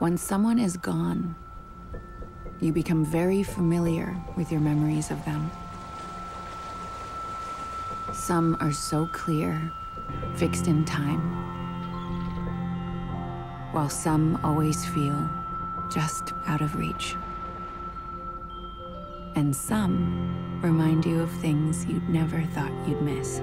When someone is gone, you become very familiar with your memories of them. Some are so clear, fixed in time, while some always feel just out of reach. And some remind you of things you'd never thought you'd miss.